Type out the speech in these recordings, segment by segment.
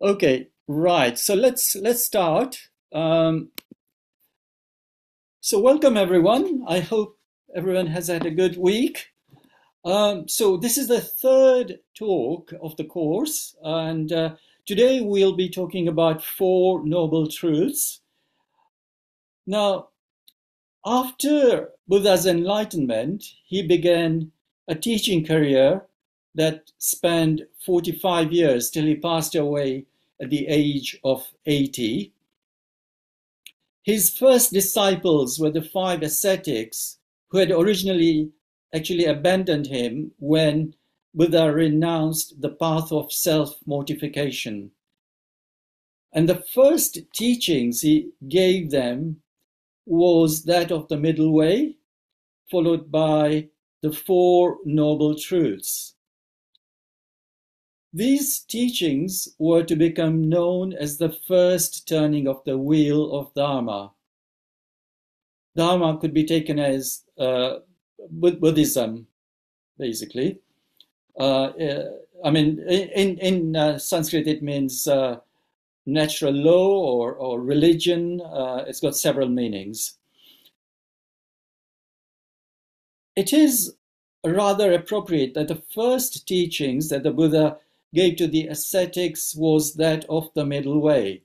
Okay, right. So let's let's start. Um, so welcome everyone. I hope everyone has had a good week. Um, so this is the third talk of the course, and uh, today we'll be talking about four noble truths. Now, after Buddha's enlightenment, he began a teaching career that spanned 45 years till he passed away at the age of 80. His first disciples were the five ascetics who had originally actually abandoned him when Buddha renounced the path of self mortification. And the first teachings he gave them was that of the middle way, followed by the Four Noble Truths. These teachings were to become known as the first turning of the wheel of Dharma. Dharma could be taken as uh, Buddhism, basically. Uh, uh, I mean, in, in uh, Sanskrit, it means uh, natural law or, or religion. Uh, it's got several meanings. It is rather appropriate that the first teachings that the Buddha gave to the ascetics was that of the middle way.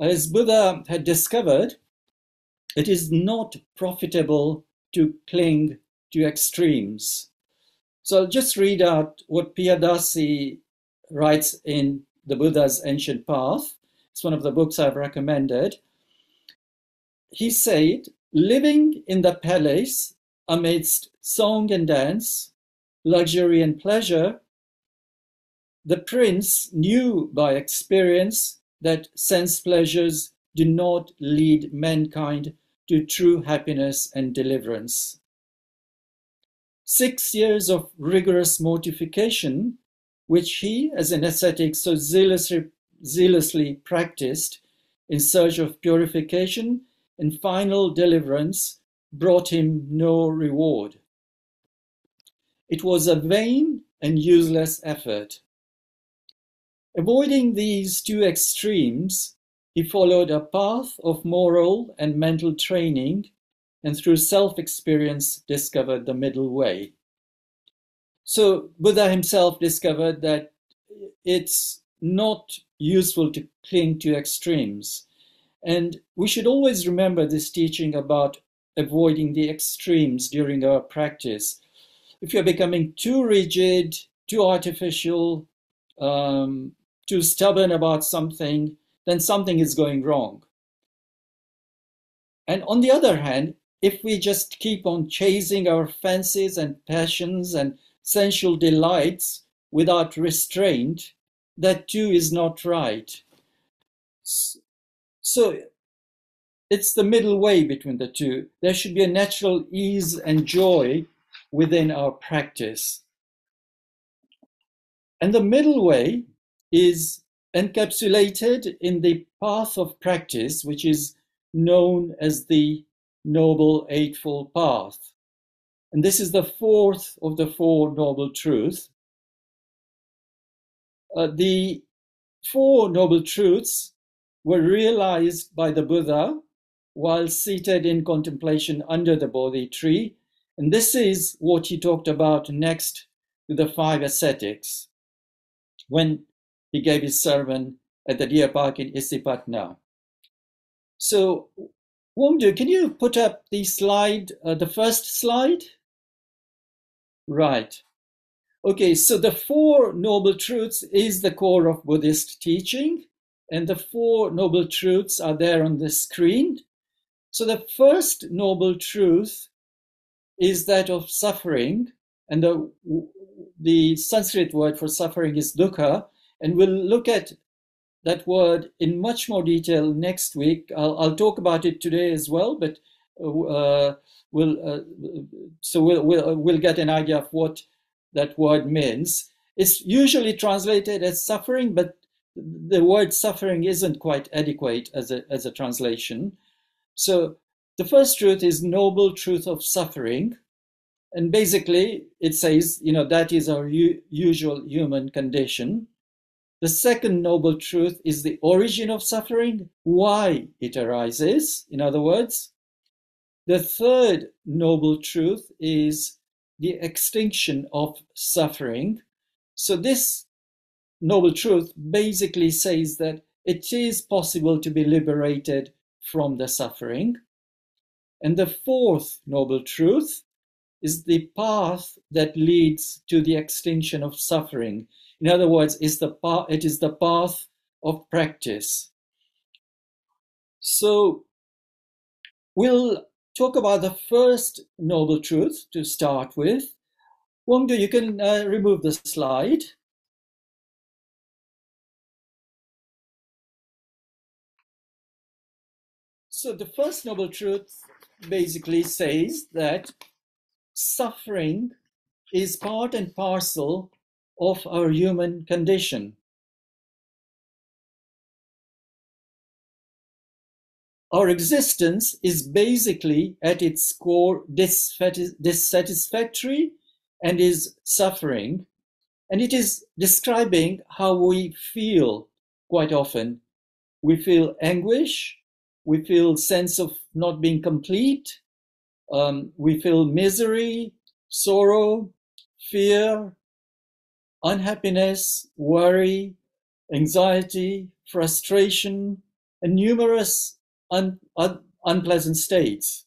As Buddha had discovered, it is not profitable to cling to extremes. So I'll just read out what Piyadassi writes in The Buddha's Ancient Path. It's one of the books I've recommended. He said, living in the palace amidst song and dance, luxury and pleasure, the prince knew by experience that sense pleasures do not lead mankind to true happiness and deliverance. Six years of rigorous mortification, which he, as an ascetic, so zealously, zealously practiced in search of purification and final deliverance, brought him no reward. It was a vain and useless effort. Avoiding these two extremes, he followed a path of moral and mental training and through self-experience discovered the middle way. So Buddha himself discovered that it's not useful to cling to extremes. And we should always remember this teaching about avoiding the extremes during our practice. If you're becoming too rigid, too artificial, um, too stubborn about something, then something is going wrong. And on the other hand, if we just keep on chasing our fancies and passions and sensual delights without restraint, that too is not right. So it's the middle way between the two. There should be a natural ease and joy within our practice. And the middle way is encapsulated in the path of practice, which is known as the Noble Eightfold Path. And this is the fourth of the Four Noble Truths. Uh, the Four Noble Truths were realized by the Buddha while seated in contemplation under the Bodhi tree. And this is what he talked about next to the five ascetics. When he gave his sermon at the deer park in Isipatana. So, Wongdu, can you put up the slide, uh, the first slide? Right. Okay, so the Four Noble Truths is the core of Buddhist teaching, and the Four Noble Truths are there on the screen. So the first Noble Truth is that of suffering, and the, the Sanskrit word for suffering is dukkha, and we'll look at that word in much more detail next week. I'll, I'll talk about it today as well, but uh, we'll uh, so we'll, we'll we'll get an idea of what that word means. It's usually translated as suffering, but the word suffering isn't quite adequate as a as a translation. So the first truth is noble truth of suffering, and basically it says you know that is our usual human condition The second noble truth is the origin of suffering, why it arises, in other words. The third noble truth is the extinction of suffering. So, this noble truth basically says that it is possible to be liberated from the suffering. And the fourth noble truth is the path that leads to the extinction of suffering. In other words, is the path, it is the path of practice. So we'll talk about the first noble truth to start with. Wongdo, you can uh, remove the slide. So the first noble truth basically says that suffering is part and parcel of our human condition. Our existence is basically at its core dissatisfactory and is suffering. And it is describing how we feel quite often. We feel anguish, we feel sense of not being complete, um, we feel misery, sorrow, fear, unhappiness, worry, anxiety, frustration, and numerous un, un, unpleasant states.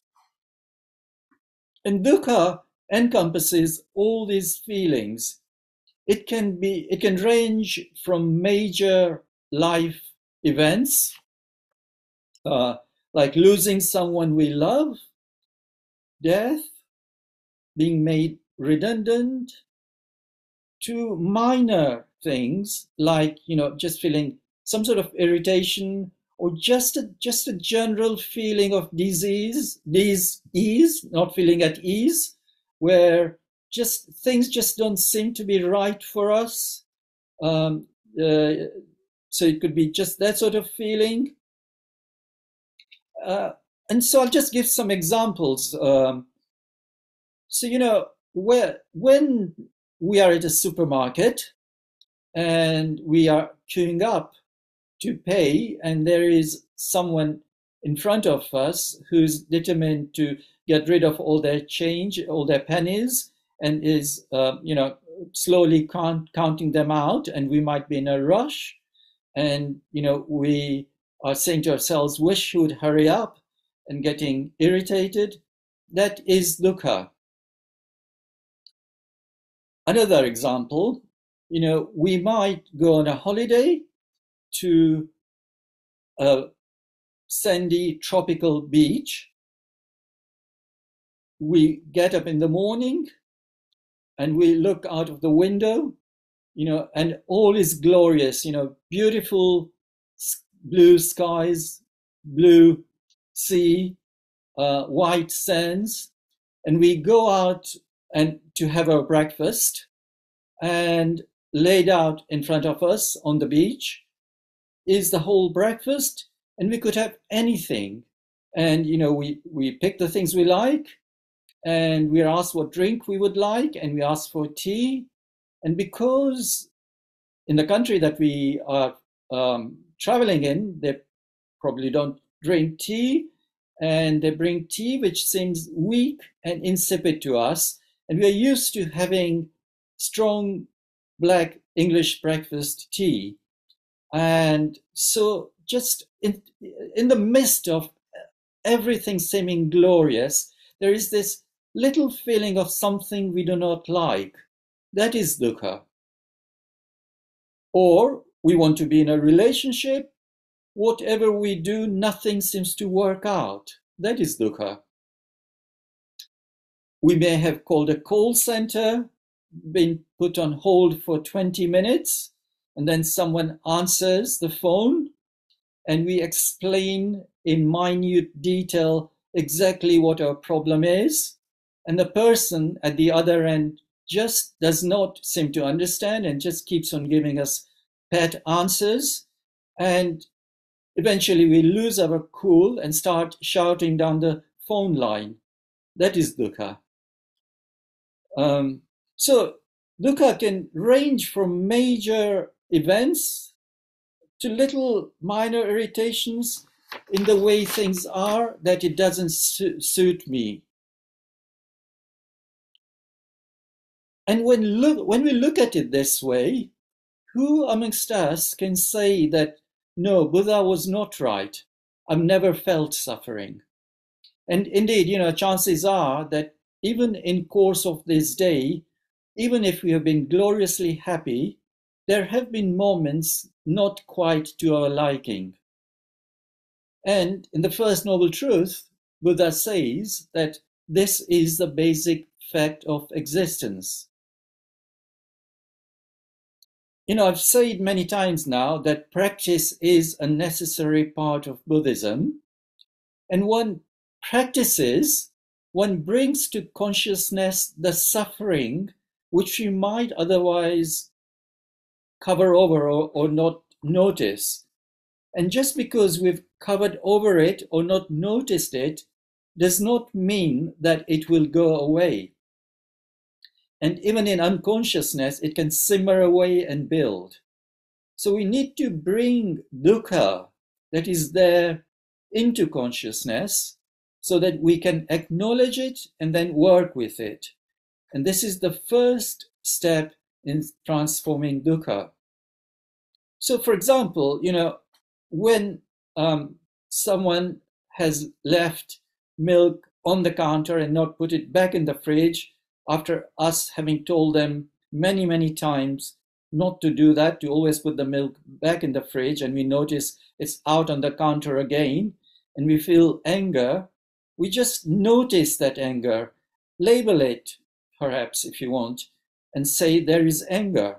And dukkha encompasses all these feelings. It can be, it can range from major life events, uh, like losing someone we love, death, being made redundant, to minor things like you know just feeling some sort of irritation or just a just a general feeling of disease dis ease not feeling at ease where just things just don't seem to be right for us. Um, uh, so it could be just that sort of feeling. Uh, and so i'll just give some examples um, so you know where when we are at a supermarket and we are queuing up to pay, and there is someone in front of us who's determined to get rid of all their change, all their pennies, and is, uh, you know, slowly count, counting them out, and we might be in a rush, and you know, we are saying to ourselves, "Wish would hurry up," and getting irritated. That is dukkha. Another example, you know, we might go on a holiday to a sandy tropical beach. We get up in the morning and we look out of the window, you know, and all is glorious, you know, beautiful blue skies, blue sea, uh, white sands. And we go out and to have our breakfast and laid out in front of us on the beach is the whole breakfast. And we could have anything. And you know we we pick the things we like and we're asked what drink we would like and we ask for tea. And because in the country that we are um, traveling in they probably don't drink tea. And they bring tea which seems weak and insipid to us and we are used to having strong black English breakfast tea. And so, just in, in the midst of everything seeming glorious, there is this little feeling of something we do not like. That is dukkha. Or we want to be in a relationship. Whatever we do, nothing seems to work out. That is dukkha. We may have called a call center, been put on hold for 20 minutes, and then someone answers the phone, and we explain in minute detail exactly what our problem is. And the person at the other end just does not seem to understand and just keeps on giving us pat answers. And eventually we lose our cool and start shouting down the phone line. That is dukkha. Um, so dukkha can range from major events to little minor irritations in the way things are that it doesn't su- suit me. And when, look, when we look at it this way, who amongst us can say that, no, Buddha was not right? I've never felt suffering. And indeed, you know, chances are that even in course of this day, even if we have been gloriously happy, there have been moments not quite to our liking. And in the First Noble Truth, Buddha says that this is the basic fact of existence. You know, I've said many times now that practice is a necessary part of Buddhism. And one practices, one brings to consciousness the suffering which we might otherwise cover over or, or not notice. And just because we've covered over it or not noticed it does not mean that it will go away. And even in unconsciousness, it can simmer away and build. So we need to bring dukkha that is there into consciousness so that we can acknowledge it and then work with it. And this is the first step in transforming dukkha. So, for example, you know, when um, someone has left milk on the counter and not put it back in the fridge, after us having told them many, many times not to do that, to always put the milk back in the fridge, and we notice it's out on the counter again, and we feel anger, we just notice that anger, label it, perhaps, if you want, and say there is anger.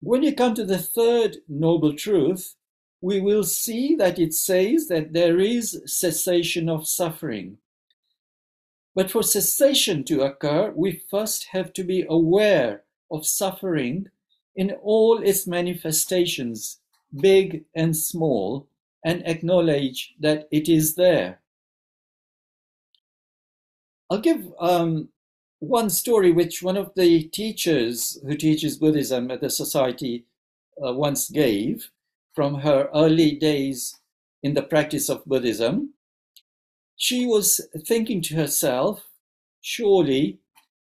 When you come to the third noble truth, we will see that it says that there is cessation of suffering. But for cessation to occur, we first have to be aware of suffering in all its manifestations, big and small, and acknowledge that it is there. I'll give um, one story which one of the teachers who teaches Buddhism at the society uh, once gave from her early days in the practice of Buddhism she was thinking to herself, surely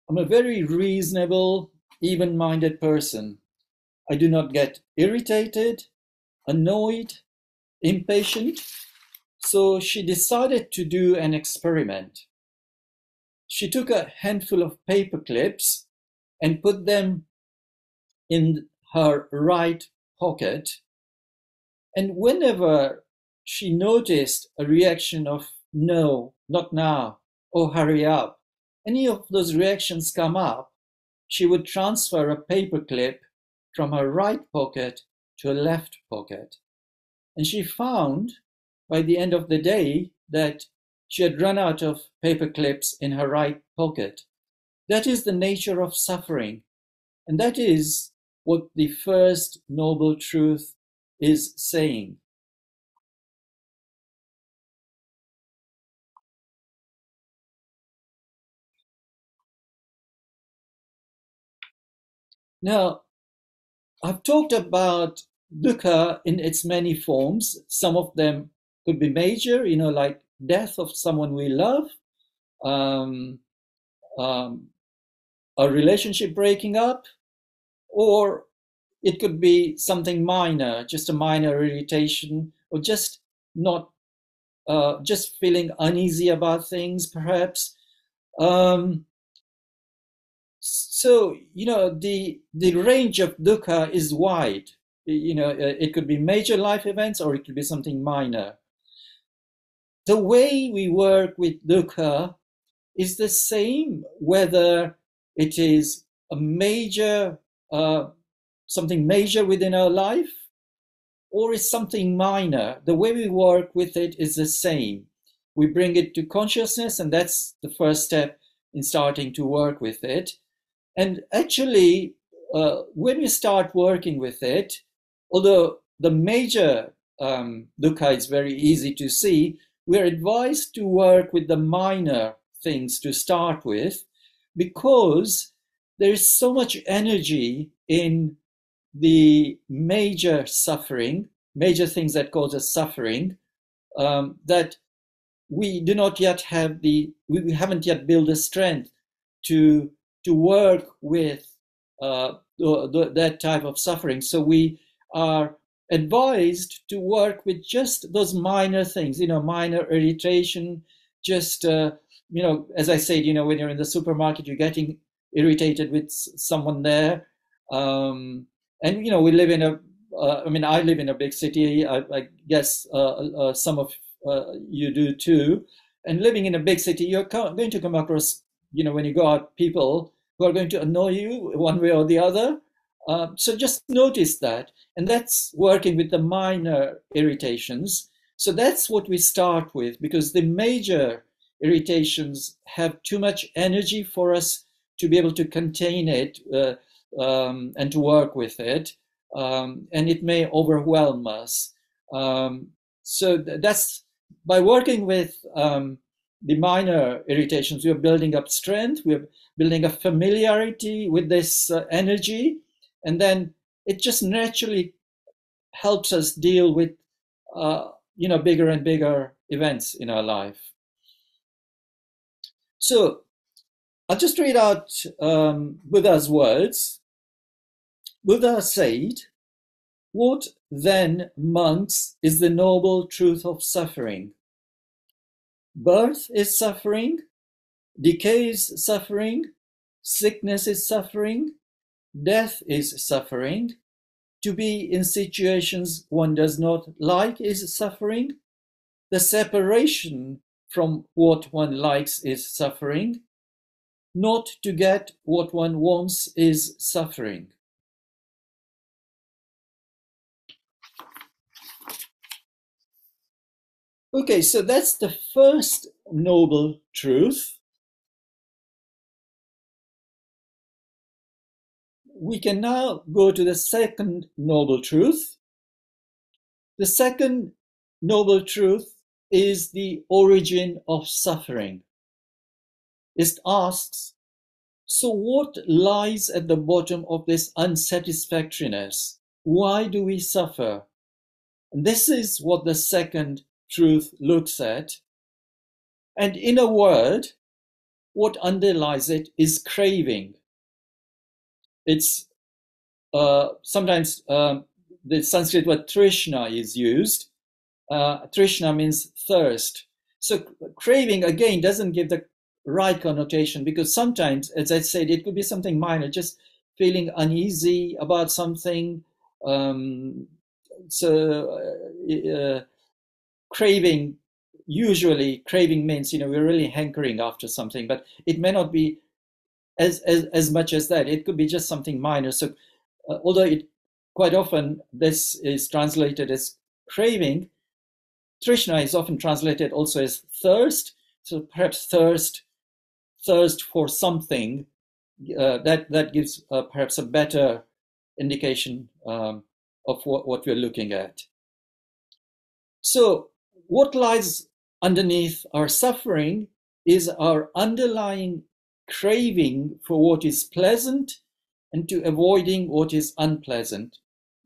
I'm a very reasonable, even minded person. I do not get irritated, annoyed, impatient. So she decided to do an experiment. She took a handful of paper clips and put them in her right pocket. And whenever she noticed a reaction of no, not now, or hurry up. Any of those reactions come up, she would transfer a paper clip from her right pocket to her left pocket. And she found by the end of the day that she had run out of paper clips in her right pocket. That is the nature of suffering. And that is what the first noble truth is saying. Now, I've talked about dukkha in its many forms. Some of them could be major, you know, like death of someone we love, um, um, a relationship breaking up, or it could be something minor, just a minor irritation, or just not, uh, just feeling uneasy about things, perhaps. Um, so you know the the range of dukkha is wide you know uh, it could be major life events or it could be something minor. The way we work with dukkha is the same whether it is a major uh, something major within our life or is something minor. The way we work with it is the same. We bring it to consciousness and that's the first step in starting to work with it. And actually, uh, when we start working with it, although the major um, dukkha is very easy to see, we're advised to work with the minor things to start with because there is so much energy in the major suffering, major things that cause us suffering, um, that we do not yet have the, we haven't yet built the strength to to work with uh, the, the, that type of suffering. So we are advised to work with just those minor things, you know, minor irritation, just, uh, you know, as I said, you know, when you're in the supermarket, you're getting irritated with someone there. Um, and, you know, we live in a, uh, I mean, I live in a big city. I, I guess uh, uh, some of uh, you do too. And living in a big city, you're going to come across, you know, when you go out, people who are going to annoy you one way or the other. Uh, so just notice that. And that's working with the minor irritations. So that's what we start with because the major irritations have too much energy for us to be able to contain it uh, um, and to work with it. Um, and it may overwhelm us. Um, so that's by working with um, the minor irritations, we are building up strength, we are building a familiarity with this uh, energy, and then it just naturally helps us deal with uh, you know bigger and bigger events in our life. So I'll just read out um, Buddha's words. Buddha said, What then, monks, is the noble truth of suffering? Birth is suffering, decay is suffering, sickness is suffering, death is suffering. To be in situations one does not like is suffering. The separation from what one likes is suffering. Not to get what one wants is suffering. Okay, so that's the first noble truth. We can now go to the second noble truth. The second noble truth is the origin of suffering. It asks, so what lies at the bottom of this unsatisfactoriness? Why do we suffer? And this is what the second truth looks at. And in a word, what underlies it is craving. It's uh, sometimes um, the Sanskrit word trishna is used. Uh, trishna means thirst. So craving again doesn't give the right connotation because sometimes, as I said, it could be something minor, just feeling uneasy about something. Um, so uh, uh craving usually craving means you know we're really hankering after something but it may not be as as, as much as that it could be just something minor. So uh, although it quite often this is translated as craving trishna is often translated also as thirst. So perhaps thirst thirst for something uh, that that gives uh, perhaps a better indication um, of what, what we're looking at. So what lies underneath our suffering is our underlying craving for what is pleasant and to avoiding what is unpleasant.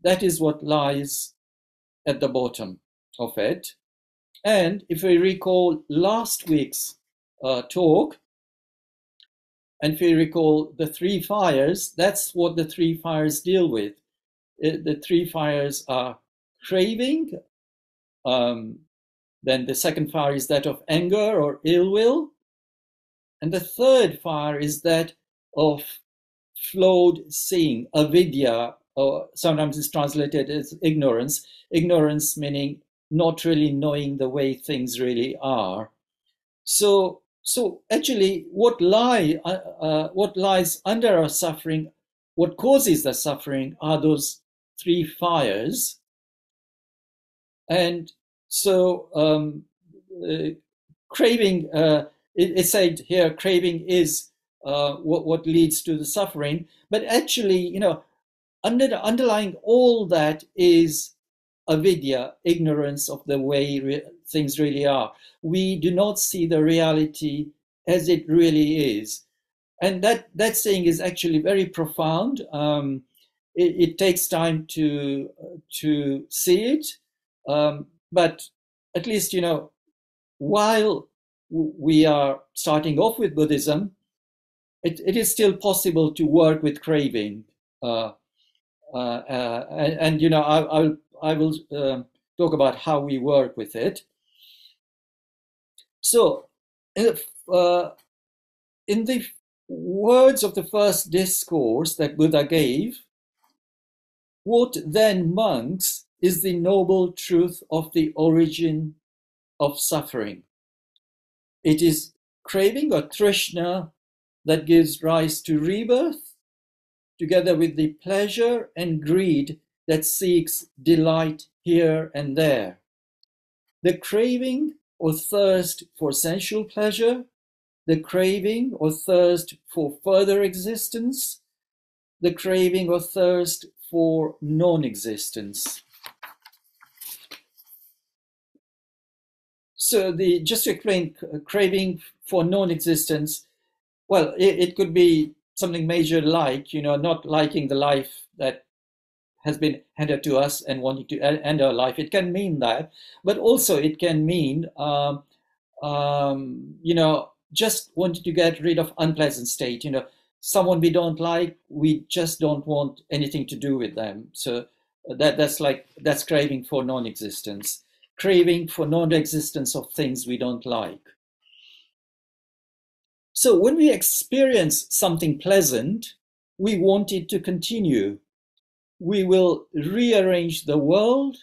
That is what lies at the bottom of it. And if we recall last week's uh, talk, and if we recall the three fires, that's what the three fires deal with. It, the three fires are craving, um, then the second fire is that of anger or ill will. And the third fire is that of flawed seeing, avidya, or sometimes it's translated as ignorance. Ignorance meaning not really knowing the way things really are. So, so actually, what lie, uh, uh, what lies under our suffering, what causes the suffering, are those three fires. And so um, uh, craving, uh, it, it, said here, craving is uh, what, what leads to the suffering. But actually, you know, under underlying all that is avidya, ignorance of the way re- things really are. We do not see the reality as it really is. And that, that saying is actually very profound. Um, it, it takes time to to see it, um, but at least you know while we are starting off with Buddhism, it, it is still possible to work with craving. Uh, uh, uh, and, and, you know, I, I'll, I will um, talk about how we work with it. So, if, uh, in the words of the first discourse that Buddha gave, what then, monks, is the noble truth of the origin of suffering? It is craving or trishna that gives rise to rebirth, together with the pleasure and greed that seeks delight here and there. The craving or thirst for sensual pleasure, the craving or thirst for further existence, the craving or thirst for non existence. So the just to explain craving for non-existence, well, it, it could be something major like you know not liking the life that has been handed to us and wanting to end our life. It can mean that, but also it can mean um, um, you know just wanting to get rid of unpleasant state. You know, someone we don't like, we just don't want anything to do with them. So that that's like that's craving for non-existence craving for non-existence of things we don't like. So when we experience something pleasant, we want it to continue. We will rearrange the world,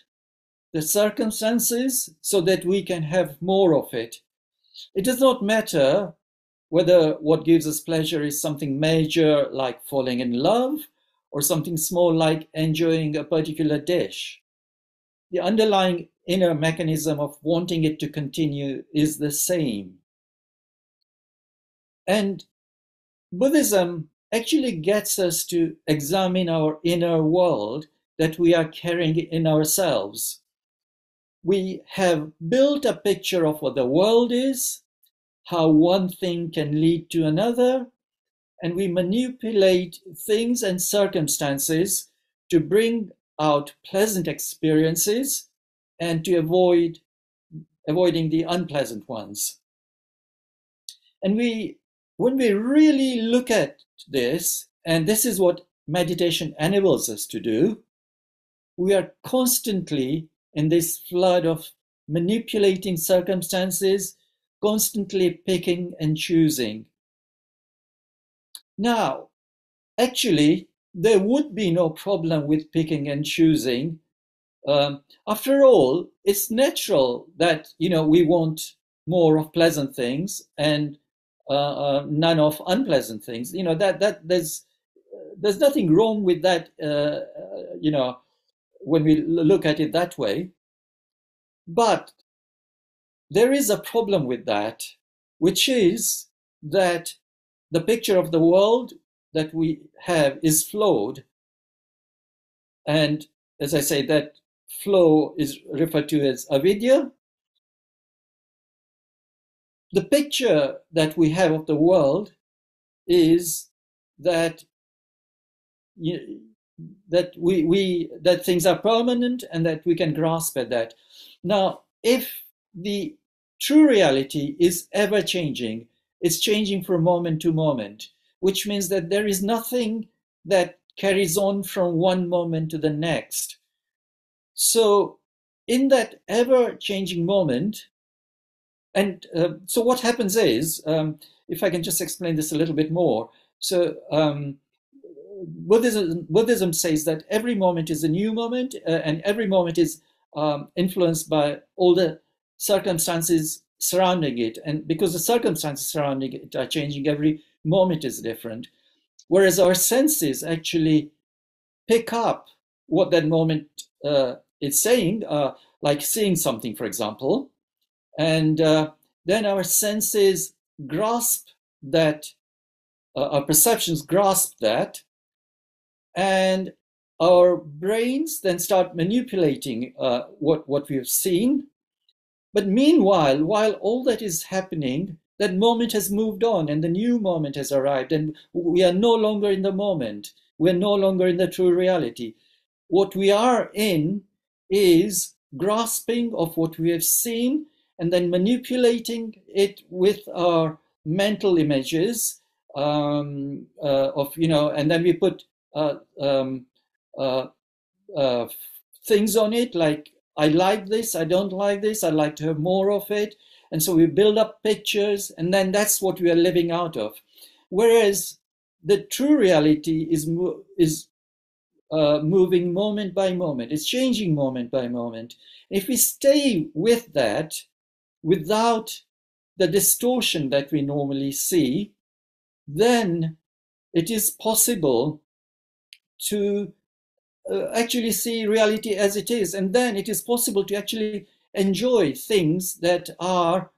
the circumstances, so that we can have more of it. It does not matter whether what gives us pleasure is something major like falling in love or something small like enjoying a particular dish. The underlying inner mechanism of wanting it to continue is the same. And Buddhism actually gets us to examine our inner world that we are carrying in ourselves. We have built a picture of what the world is, how one thing can lead to another, and we manipulate things and circumstances to bring out pleasant experiences and to avoid avoiding the unpleasant ones. And we, when we really look at this, and this is what meditation enables us to do, we are constantly in this flood of manipulating circumstances, constantly picking and choosing. Now, actually, there would be no problem with picking and choosing um, after all, it's natural that you know we want more of pleasant things and uh, uh, none of unpleasant things. You know that that there's there's nothing wrong with that. Uh, you know when we look at it that way, but there is a problem with that, which is that the picture of the world that we have is flawed, and as I say, that flow is referred to as avidya. The picture that we have of the world is that you, that we, we that things are permanent and that we can grasp at that. Now, if the true reality is ever changing, it's changing from moment to moment, which means that there is nothing that carries on from one moment to the next. So, in that ever changing moment, and uh, so what happens is, um, if I can just explain this a little bit more. So, um, Buddhism, Buddhism says that every moment is a new moment, uh, and every moment is um, influenced by all the circumstances surrounding it. And because the circumstances surrounding it are changing, every moment is different. Whereas our senses actually pick up what that moment uh, it's saying, uh, like seeing something, for example, and uh, then our senses grasp that, uh, our perceptions grasp that, and our brains then start manipulating uh, what, what we have seen. But meanwhile, while all that is happening, that moment has moved on and the new moment has arrived, and we are no longer in the moment. we're no longer in the true reality. What we are in is grasping of what we have seen and then manipulating it with our mental images um, uh, of, you know, and then we put uh, um, uh, uh things on it like, I like this, I don't like this, I'd like to have more of it. And so we build up pictures, and then that's what we are living out of. Whereas the true reality is, is uh, moving moment by moment, it's changing moment by moment. If we stay with that without the distortion that we normally see, then it is possible to uh, actually see reality as it is. And then it is possible to actually enjoy things that are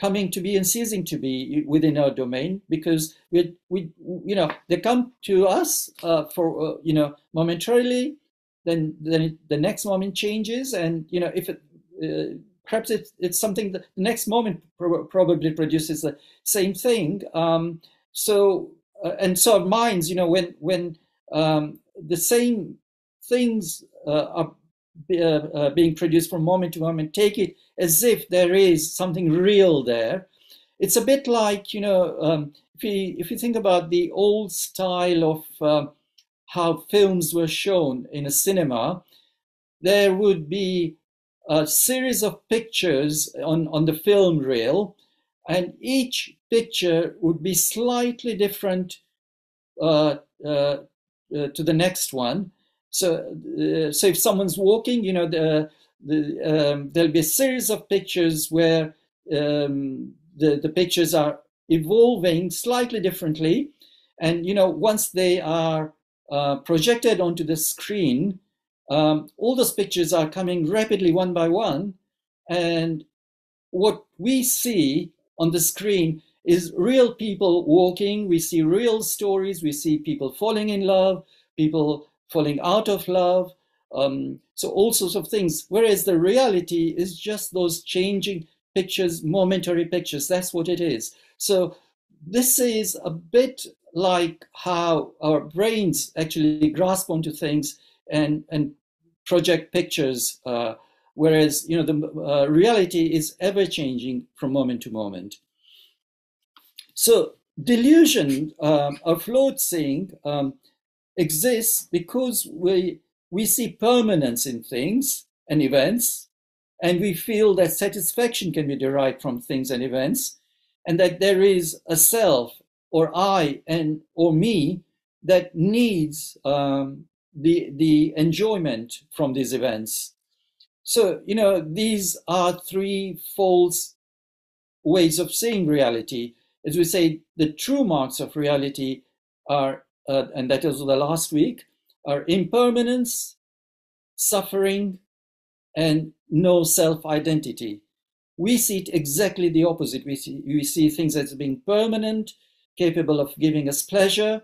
coming to be and ceasing to be within our domain because we, we you know, they come to us uh, for, uh, you know, momentarily, then, then the next moment changes. And, you know, if it, uh, perhaps it's, it's something that the next moment pro probably produces the same thing. Um, so, uh, and so our minds, you know, when, when um, the same things uh, are uh, uh, being produced from moment to moment, take it as if there is something real there. It's a bit like, you know, um, if, you, if you think about the old style of uh, how films were shown in a cinema, there would be a series of pictures on, on the film reel, and each picture would be slightly different uh, uh, uh, to the next one. So, uh, so if someone's walking, you know, the, the, um, there'll be a series of pictures where um, the, the pictures are evolving slightly differently. And, you know, once they are uh, projected onto the screen, um, all those pictures are coming rapidly one by one. And what we see on the screen is real people walking. We see real stories. We see people falling in love, people falling out of love. Um, so all sorts of things. Whereas the reality is just those changing pictures, momentary pictures. That's what it is. So this is a bit like how our brains actually grasp onto things and, and project pictures, uh, whereas you know the uh, reality is ever changing from moment to moment. So delusion um, or flawed seeing um, exists because we, we see permanence in things and events, and we feel that satisfaction can be derived from things and events, and that there is a self or I and or me that needs um, the the enjoyment from these events. So you know these are three false ways of seeing reality. As we say, the true marks of reality are uh, and that was the last week, are impermanence, suffering, and no self-identity. We see it exactly the opposite. We see, we see things as being permanent, capable of giving us pleasure,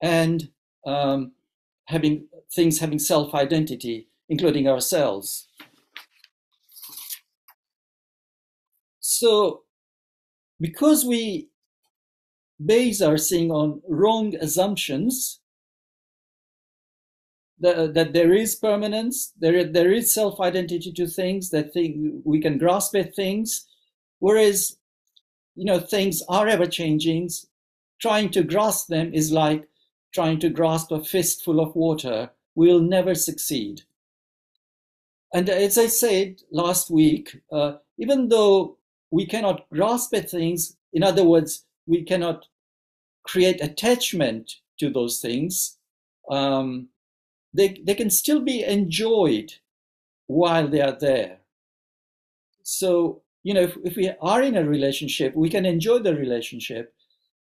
and um, having things having self-identity, including ourselves. So, because we base our seeing on wrong assumptions that, that there is permanence, there, there is self-identity to things, that thing, we can grasp at things, whereas, you know, things are ever changing. Trying to grasp them is like trying to grasp a fistful of water. We'll never succeed. And as I said last week, uh, even though we cannot grasp at things, in other words, we cannot create attachment to those things, um, they, they can still be enjoyed while they are there. So, you know, if, if we are in a relationship, we can enjoy the relationship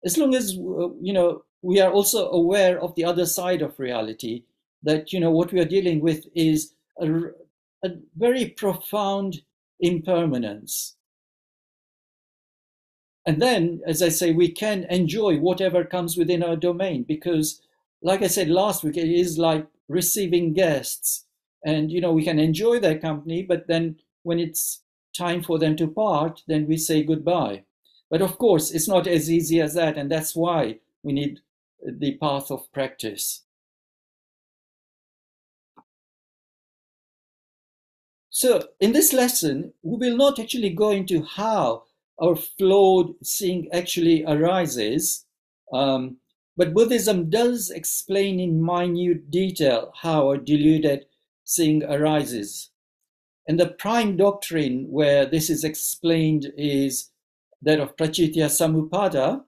as long as, you know, we are also aware of the other side of reality that, you know, what we are dealing with is a, a very profound impermanence and then, as I say, we can enjoy whatever comes within our domain because, like I said last week, it is like receiving guests. And, you know, we can enjoy their company, but then when it's time for them to part, then we say goodbye. But of course, it's not as easy as that. And that's why we need the path of practice. So in this lesson, we will not actually go into how our flawed seeing actually arises, um, but Buddhism does explain in minute detail how a deluded seeing arises. And the prime doctrine where this is explained is that of Pracitya Samuppada,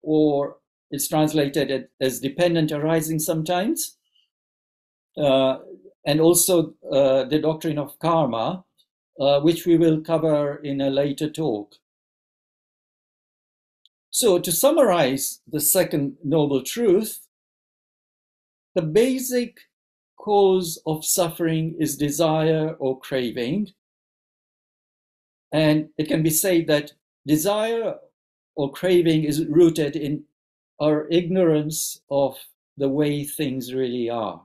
or it's translated as dependent arising sometimes. Uh, and also uh, the doctrine of karma, uh, which we will cover in a later talk. So, to summarize the second noble truth, the basic cause of suffering is desire or craving. And it can be said that desire or craving is rooted in our ignorance of the way things really are.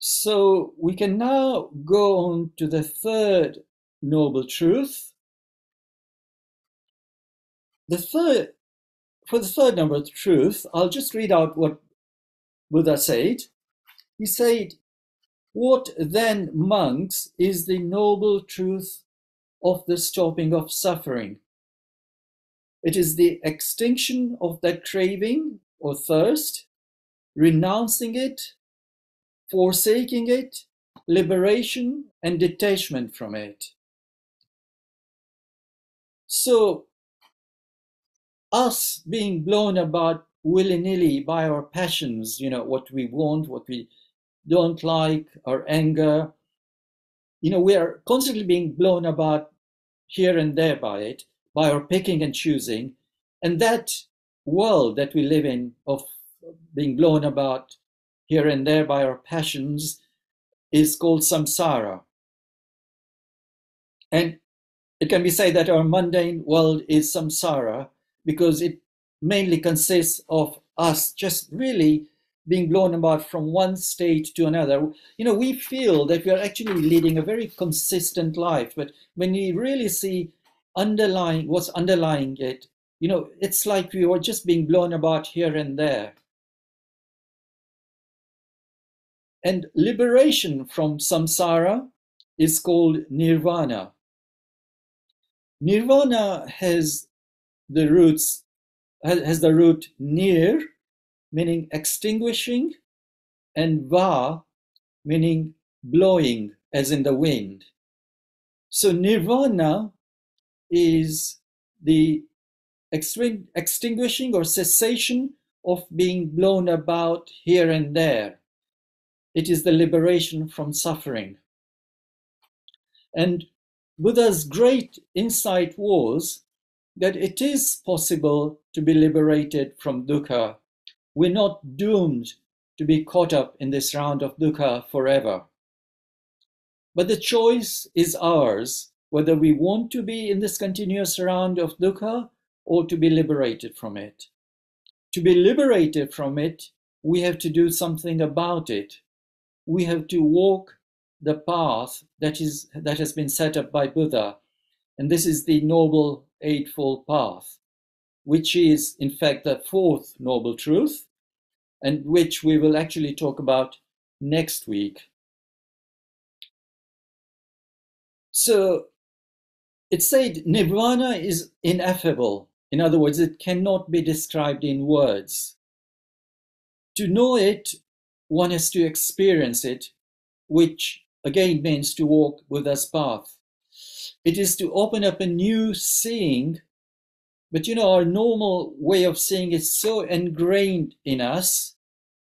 So we can now go on to the third noble truth. The third, for the third noble truth, I'll just read out what Buddha said. He said, What then, monks, is the noble truth of the stopping of suffering? It is the extinction of that craving or thirst, renouncing it, forsaking it, liberation, and detachment from it. So, us being blown about willy nilly by our passions, you know, what we want, what we don't like, our anger, you know, we are constantly being blown about here and there by it, by our picking and choosing. And that world that we live in of being blown about here and there by our passions is called samsara. And it can be said that our mundane world is samsara because it mainly consists of us just really being blown about from one state to another. You know, we feel that we are actually leading a very consistent life, but when we really see underlying what's underlying it, you know, it's like we were just being blown about here and there. And liberation from samsara is called nirvana. Nirvana has the roots has the root nir, meaning extinguishing, and va, meaning blowing, as in the wind. So nirvana is the extinguishing or cessation of being blown about here and there. It is the liberation from suffering. And Buddha's great insight was that it is possible to be liberated from dukkha. We're not doomed to be caught up in this round of dukkha forever. But the choice is ours whether we want to be in this continuous round of dukkha or to be liberated from it. To be liberated from it, we have to do something about it we have to walk the path that is that has been set up by Buddha. And this is the Noble Eightfold Path, which is in fact the fourth noble truth, and which we will actually talk about next week. So it said nirvana is ineffable. In other words, it cannot be described in words. To know it one has to experience it, which again means to walk Buddha's path. It is to open up a new seeing, but you know, our normal way of seeing is so ingrained in us.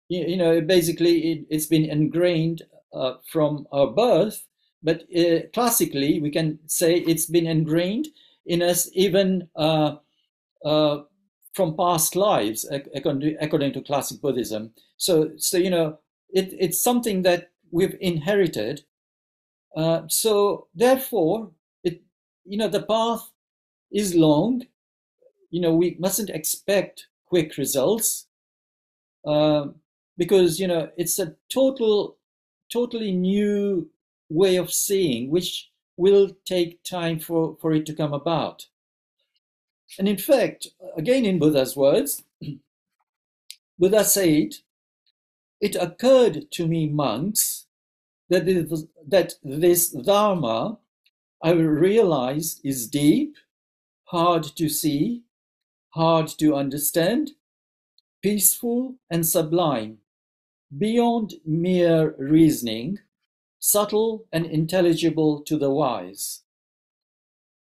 You, you know, basically, it, has been ingrained uh, from our birth, but uh, classically, we can say it's been ingrained in us even uh, uh from past lives, according to, according to classic Buddhism. So, so you know, it, it's something that we've inherited. Uh, so, therefore, you know the path is long. You know, we mustn't expect quick results uh, because you know it's a total, totally new way of seeing, which will take time for for it to come about. And in fact, again in Buddha's words, Buddha said, It occurred to me, monks, that this, that this Dharma I realized is deep, hard to see, hard to understand, peaceful and sublime, beyond mere reasoning, subtle and intelligible to the wise.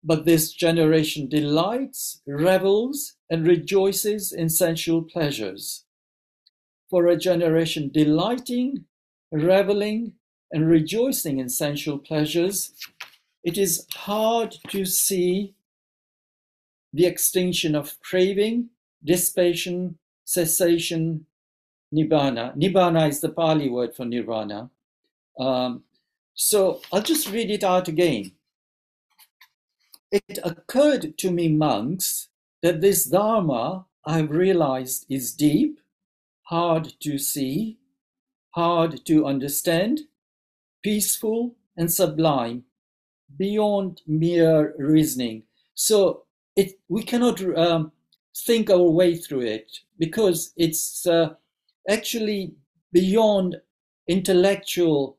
But this generation delights, revels, and rejoices in sensual pleasures. For a generation delighting, reveling, and rejoicing in sensual pleasures, it is hard to see the extinction of craving, dissipation, cessation, nibbana. Nibbana is the Pali word for nirvana. Um, so I'll just read it out again. It occurred to me, monks, that this Dharma I've realized is deep, hard to see, hard to understand, peaceful and sublime, beyond mere reasoning. So it, we cannot um, think our way through it because it's uh, actually beyond intellectual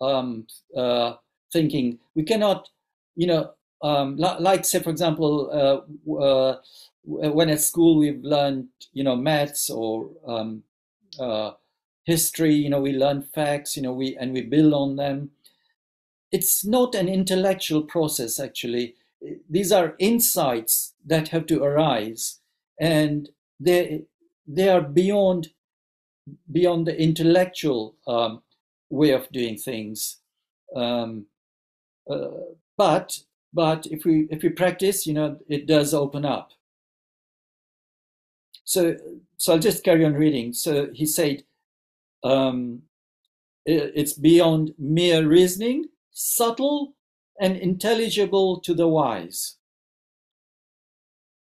um, uh, thinking. We cannot, you know, um, like say for example, uh, uh, when at school we've learned, you know, maths or um, uh, history. You know, we learn facts. You know, we and we build on them. It's not an intellectual process actually. These are insights that have to arise, and they they are beyond beyond the intellectual um, way of doing things. Um, uh, but but if we if we practice, you know, it does open up. So so I'll just carry on reading. So he said, um, it's beyond mere reasoning, subtle and intelligible to the wise.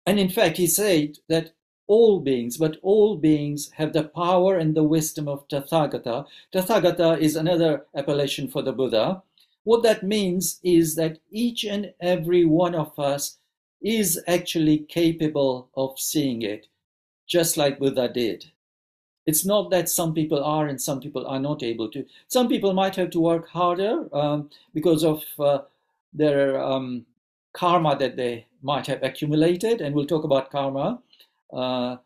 And in fact, he said that all beings, but all beings have the power and the wisdom of Tathagata. Tathagata is another appellation for the Buddha. What that means is that each and every one of us is actually capable of seeing it, just like Buddha did. It's not that some people are and some people are not able to. Some people might have to work harder um, because of uh, their um, karma that they might have accumulated, and we'll talk about karma. Uh,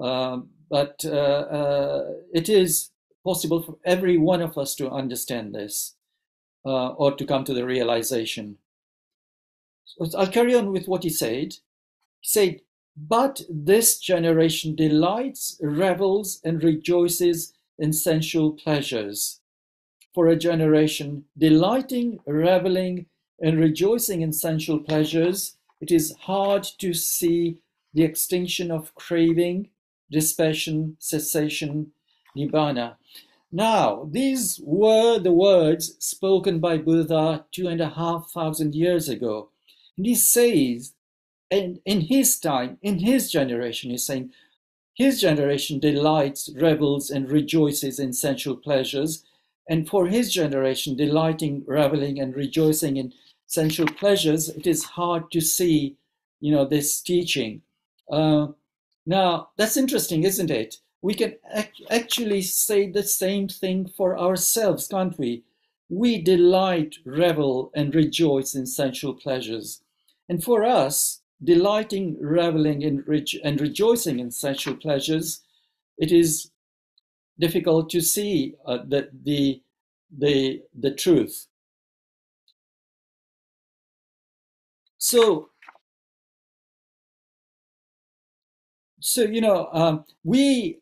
um, but uh, uh, it is possible for every one of us to understand this or to come to the realization. So I'll carry on with what he said. He said, But this generation delights, revels, and rejoices in sensual pleasures. For a generation delighting, reveling, and rejoicing in sensual pleasures, it is hard to see the extinction of craving, dissipation, cessation, nibbana. Now, these were the words spoken by Buddha two and a half thousand years ago. And he says, in his time, in his generation, he's saying, his generation delights, revels, and rejoices in sensual pleasures. And for his generation, delighting, reveling, and rejoicing in sensual pleasures, it is hard to see, you know, this teaching. Uh, now, that's interesting, isn't it? We can ac- actually say the same thing for ourselves, can't we? We delight, revel, and rejoice in sensual pleasures. And for us, delighting, reveling, and, re- and rejoicing in sensual pleasures, it is difficult to see uh, the, the, the, the truth. So so you know um, we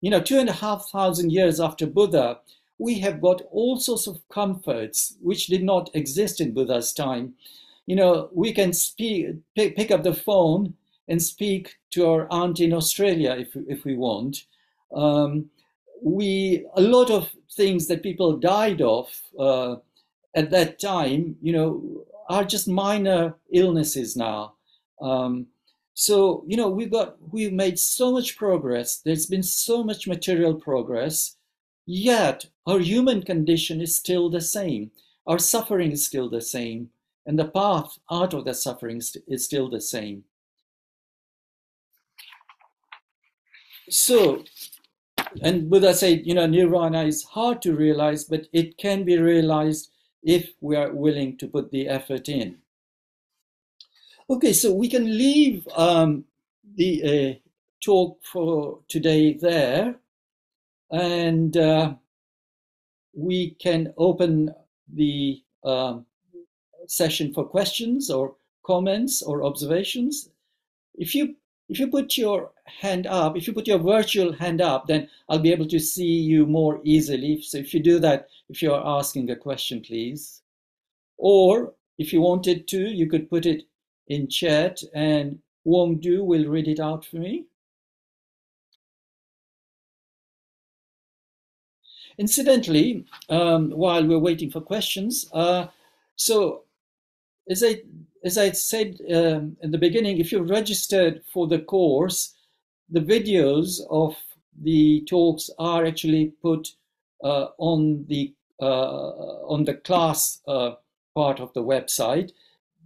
you know two and a half thousand years after buddha we have got all sorts of comforts which did not exist in buddha's time you know we can speak pick, up the phone and speak to our aunt in australia if, if we want um, we a lot of things that people died of uh, at that time you know are just minor illnesses now um, so, you know, we've got, we've made so much progress. There's been so much material progress, yet our human condition is still the same. Our suffering is still the same. And the path out of that suffering is still the same. so, and Buddha said, you know, nirvana is hard to realize, but it can be realized if we are willing to put the effort in. Okay, so we can leave um, the uh, talk for today there, and uh, we can open the um, session for questions or comments or observations. If you if you put your hand up, if you put your virtual hand up, then I'll be able to see you more easily. So if you do that, if you are asking a question, please. Or if you wanted to, you could put it in chat and Wong Du will read it out for me. Incidentally, um, while we're waiting for questions, uh, so as I as I said um, in the beginning, if you're registered for the course, the videos of the talks are actually put uh, on the uh, on the class uh, part of the website.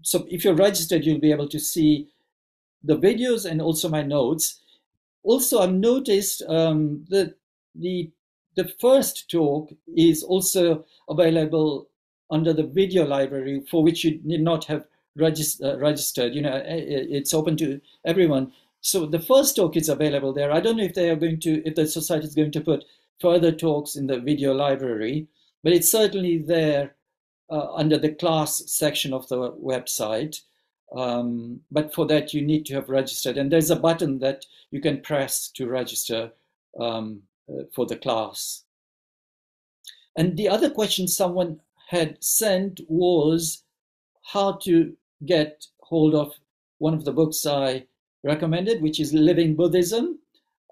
So if you're registered, you'll be able to see the videos and also my notes. Also, I've noticed um, that the the first talk is also available under the video library for which you need not have regist uh, registered. You know, uh, it's open to everyone. So the first talk is available there. I don't know if they are going to, if the society is going to put further talks in the video library, but it's certainly there uh, under the class section of the website. Um, but for that, you need to have registered. And there's a button that you can press to register um, uh, for the class. And the other question someone had sent was how to get hold of one of the books I recommended, which is Living Buddhism.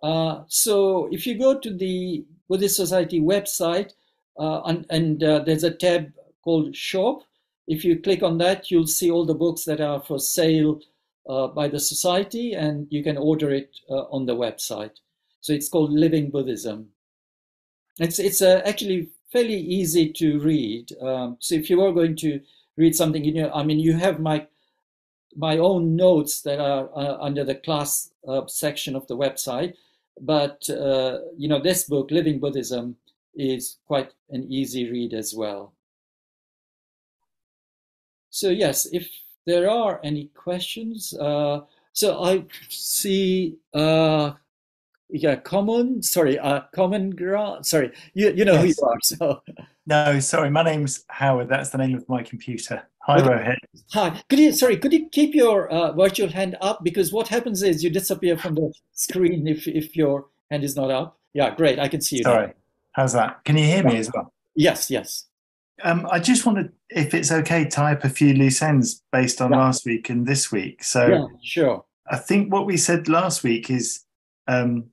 Uh, so if you go to the Buddhist Society website, uh, and, and uh, there's a tab called Shop. If you click on that, you'll see all the books that are for sale uh, by the society, and you can order it uh, on the website. So it's called Living Buddhism. It's it's uh, actually fairly easy to read. Um, so if you are going to read something, you know, I mean, you have my my own notes that are uh, under the class uh, section of the website. But uh, you know, this book, Living Buddhism, is quite an easy read as well. So yes, if there are any questions, uh, so I see uh, yeah, common. Sorry, uh, common ground. Sorry, you you know yes. who you are. So no, sorry, my name's Howard. That's the name of my computer. Hi, okay. Rohit. Hi. Could you sorry? Could you keep your uh, virtual hand up because what happens is you disappear from the screen if if your hand is not up. Yeah, great. I can see you. Sorry. Now. How's that? Can you hear me as well? Yes. Yes. Um, I just wanted, if it's okay, tie up a few loose ends based on yeah. last week and this week. So, yeah, sure. I think what we said last week is um,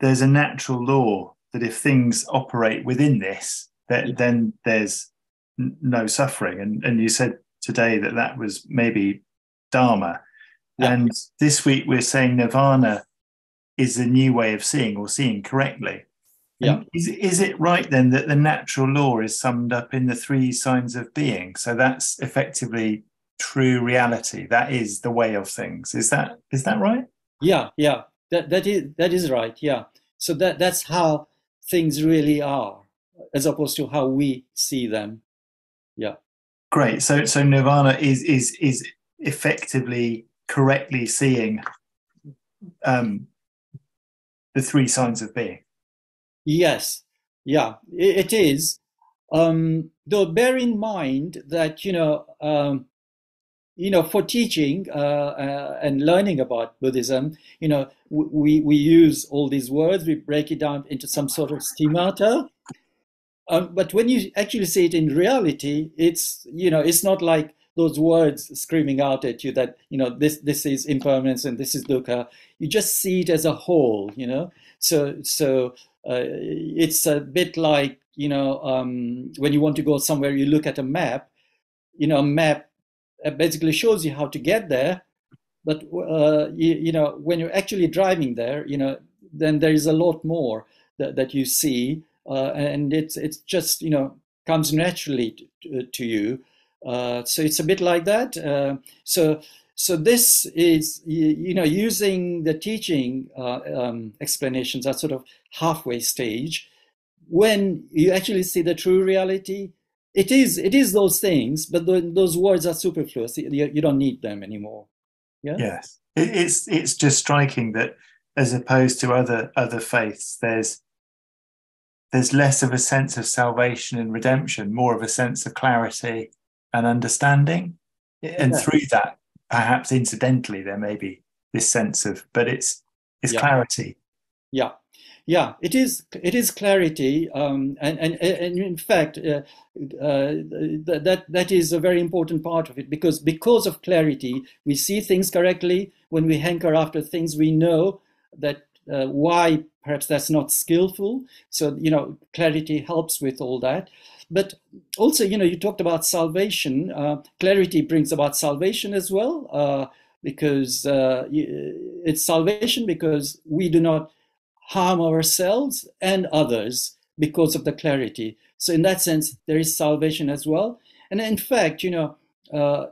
there's a natural law that if things operate within this, that yeah. then there's n- no suffering. And and you said today that that was maybe dharma, yeah. and this week we're saying nirvana is a new way of seeing or seeing correctly. Yeah. is, is it right then that the natural law is summed up in the three signs of being? So that's effectively true reality. That is the way of things. Is that is that right? Yeah, yeah. That that is that is right. Yeah. So that that's how things really are, as opposed to how we see them. Yeah. Great. So so nirvana is is is effectively correctly seeing um, the three signs of being. Yes. Yeah. It, it is. Um, though bear in mind that you know um, you know, for teaching uh, uh, and learning about Buddhism, you know, we, we use all these words, we break it down into some sort of schemata. Um, but when you actually see it in reality, it's, you know, it's not like those words screaming out at you that, you know, this, this is impermanence and this is dukkha. You just see it as a whole, you know. So, so uh, it's a bit like, you know, um, when you want to go somewhere, you look at a map, you know, a map basically shows you how to get there. But uh, you, you, know, when you're actually driving there, you know, then there is a lot more that, that you see, uh, and it's it's just you know comes naturally to, to you. Uh, so it's a bit like that. Uh, so so this is, you know, using the teaching uh, um, explanations at sort of halfway stage. When you actually see the true reality, it is it is those things, but the, those words are superfluous. You, you, don't need them anymore. Yeah. Yes, it, it's it's just striking that as opposed to other other faiths, there's there's less of a sense of salvation and redemption, more of a sense of clarity and understanding, and through that perhaps incidentally there may be this sense of but it's it's yeah. clarity yeah yeah it is it is clarity um, and, and and in fact uh, uh, that that is a very important part of it because because of clarity we see things correctly. When we hanker after things we know that uh, why perhaps that's not skillful. So you know clarity helps with all that. But also, you know, you talked about salvation. Uh, clarity brings about salvation as well, uh, because uh, it's salvation because we do not harm ourselves and others because of the clarity. So, in that sense, there is salvation as well. And in fact, you know, uh,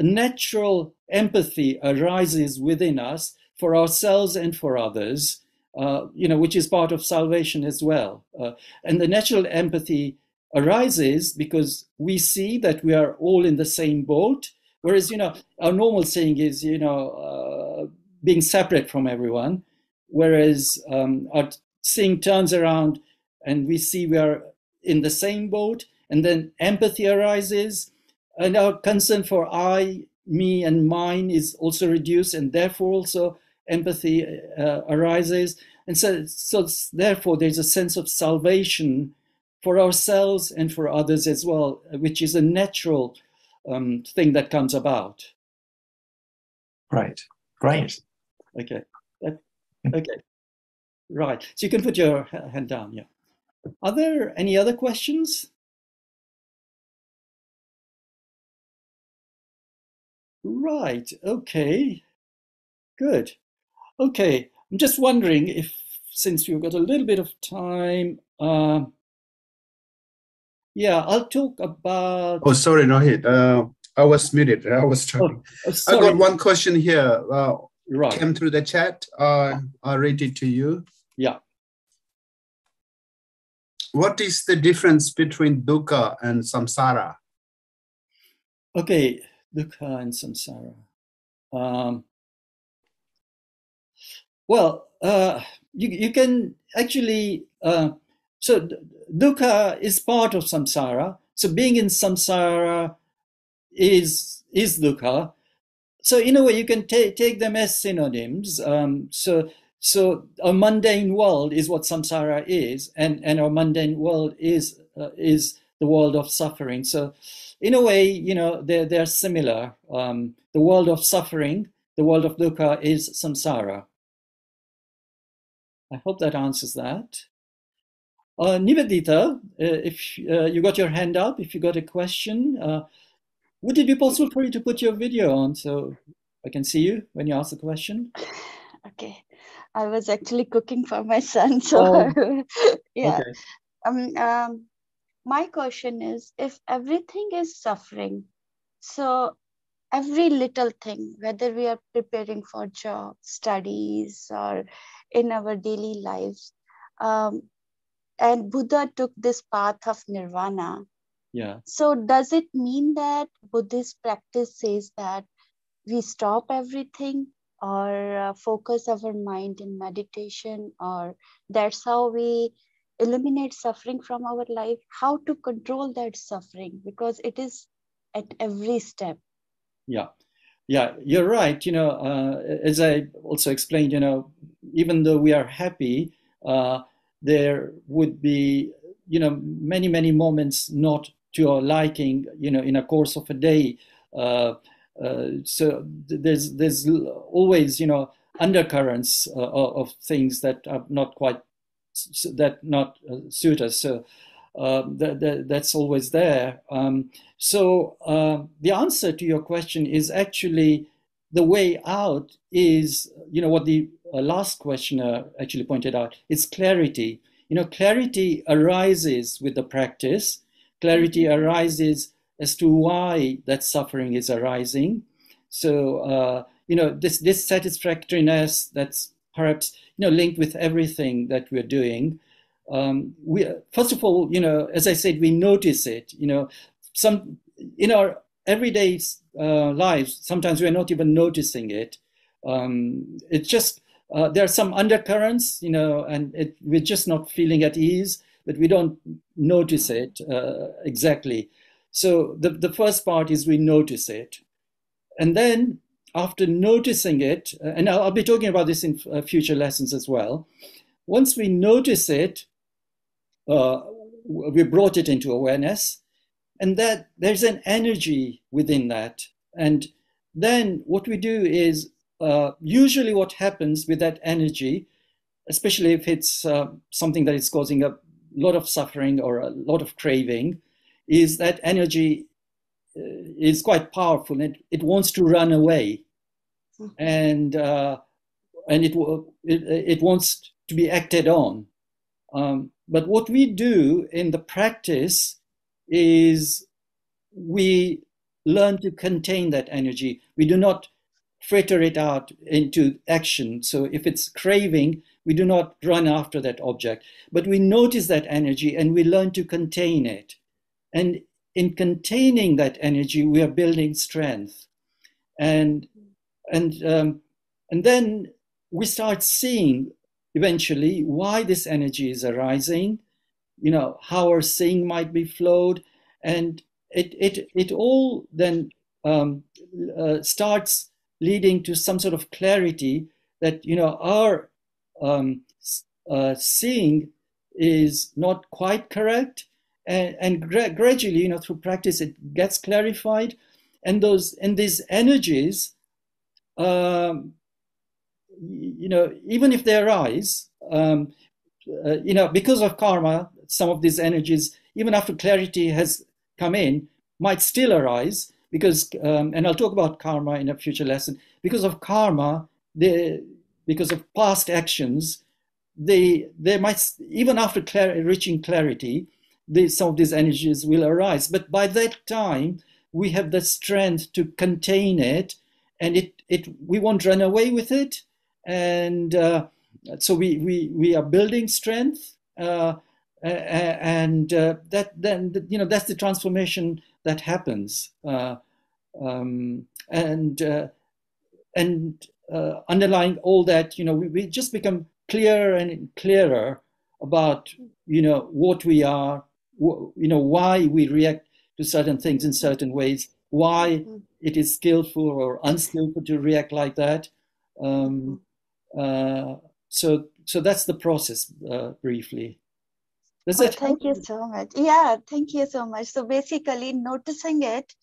natural empathy arises within us for ourselves and for others. Uh, you know, which is part of salvation as well. Uh, and the natural empathy arises because we see that we are all in the same boat. Whereas, you know, our normal saying is, you know, uh, being separate from everyone. Whereas um, our seeing turns around and we see we are in the same boat, and then empathy arises, and our concern for I, me, and mine is also reduced, and therefore also empathy uh, arises. And so, so therefore, there's a sense of salvation for ourselves and for others as well, which is a natural um, thing that comes about. Right. Great. Okay. Okay. Right. So you can put your hand down. Yeah. Are there any other questions? Right. Okay. Good. Okay. I'm just wondering if, since we've got a little bit of time, uh, yeah, I'll talk about. Oh, sorry, Rohit. Uh, I was muted. I was trying. Oh, I got one question here. Uh, right. Came through the chat. Uh, I read it to you. Yeah. What is the difference between dukkha and samsara? Okay, dukkha and samsara. Um, well, uh, you, you can actually uh, so dukkha is part of samsara. So being in samsara is is dukkha. So in a way, you can take take them as synonyms. Um, so so a mundane world is what samsara is, and and our mundane world is uh, is the world of suffering. So in a way, you know, they're they're similar. Um, the world of suffering, the world of dukkha, is samsara. I hope that answers that. Uh, Nivedita, uh, if uh, you got your hand up, if you got a question, uh, would it be possible for you to put your video on so I can see you when you ask the question? Okay. I was actually cooking for my son, so oh. yeah. Okay. Um, um, my question is if everything is suffering, so every little thing, whether we are preparing for job, studies, or in our daily lives, um, and buddha took this path of nirvana yeah. So does it mean that buddhist practice says that we stop everything or uh, focus our mind in meditation or that's how we eliminate suffering from our life? How to control that suffering? Because it is at every step. Yeah. Yeah you're right. You know uh, as i also explained you know even though we are happy uh, there would be you know many many moments not to your liking you know in a course of a day uh, uh, so there's there's always you know undercurrents uh, of things that are not quite that not uh, suit us so uh, that, that, that's always there um, so the answer to your question is actually the way out is you know what the last questioner actually pointed out, it's clarity. You know, clarity arises with the practice. Clarity arises as to why that suffering is arising. So uh, you know this dissatisfactoriness that's perhaps you know linked with everything that we're doing. Um, we first of all, you know, as I said, we notice it. You know, some in our everyday uh, lives, sometimes we're not even noticing it. Um, it's just uh, there are some undercurrents, you know, and it, we're just not feeling at ease, but we don't notice it uh, exactly. So the, the first part is we notice it. And then after noticing it, uh, and I'll, I'll be talking about this in uh, future lessons as well, once we notice it, uh, we brought it into awareness, and that there's an energy within that. And then what we do is uh, usually what happens with that energy, especially if it's uh, something that is causing a lot of suffering or a lot of craving, is that energy uh, is quite powerful. It, it wants to run away. Mm-hmm. And, uh, and it, it, it, wants to be acted on. Um, but what we do in the practice is we learn to contain that energy. We do not fritter it out into action. So if it's craving, we do not run after that object, but we notice that energy and we learn to contain it. And in containing that energy, we are building strength. And, and, um, and then we start seeing eventually why this energy is arising, you know, how our seeing might be flawed. And it, it, it all then um, uh, starts leading to some sort of clarity that you know our um, uh, seeing is not quite correct and, and gra- gradually you know through practice it gets clarified and those and these energies um, you know even if they arise um, uh, you know because of karma some of these energies even after clarity has come in might still arise because um, and I'll talk about karma in a future lesson. Because of karma, they, because of past actions, they they might even after clar- reaching clarity, some of these energies will arise. But by that time, we have the strength to contain it, and it it we won't run away with it, and uh, so we we we are building strength. Uh, and uh, that then you know that's the transformation that happens. Uh, um, and uh, and uh, underlying all that, you know, we, we just become clearer and clearer about you know what we are, wh- you know why we react to certain things in certain ways, why mm-hmm. it is skillful or unskillful to react like that. Um, uh, so so that's the process uh, briefly. Does oh, thank you so much. Yeah, thank you so much. So basically, noticing it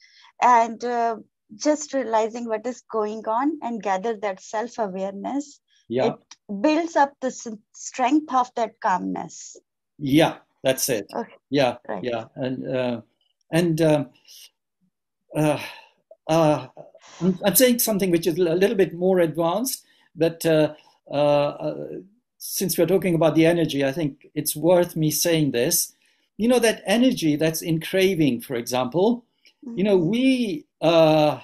and uh, just realizing what is going on and gather that self awareness, yeah. it builds up the strength of that calmness. Yeah, that's it. Okay. Yeah, right. yeah, and uh, and um, uh, uh, I'm, I'm, saying something which is a little bit more advanced, but uh, uh, since we're talking about the energy, I think it's worth me saying this. You know, that energy that's in craving, for example. You know, we, uh,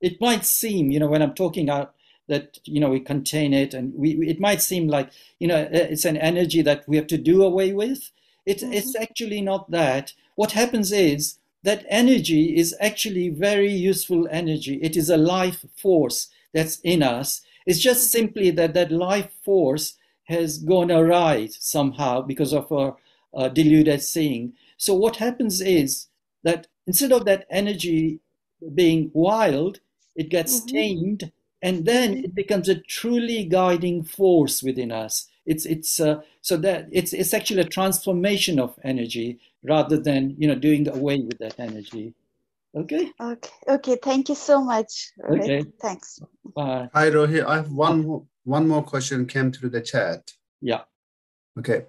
it might seem, you know, when I'm talking out that, you know, we contain it and we, it might seem like, you know, it's an energy that we have to do away with. It, mm-hmm. It's actually not that. What happens is that energy is actually very useful energy. It is a life force that's in us. It's just simply that that life force has gone awry somehow because of our uh, deluded seeing. So what happens is that instead of that energy being wild, it gets mm-hmm. tamed, and then it becomes a truly guiding force within us. It's it's uh, so that it's it's actually a transformation of energy rather than you know doing away with that energy. Okay. Okay. Okay. Thank you so much. Okay. Thanks. Bye. Hi, Rohit. I have one more, one more question came through the chat. Yeah. Okay.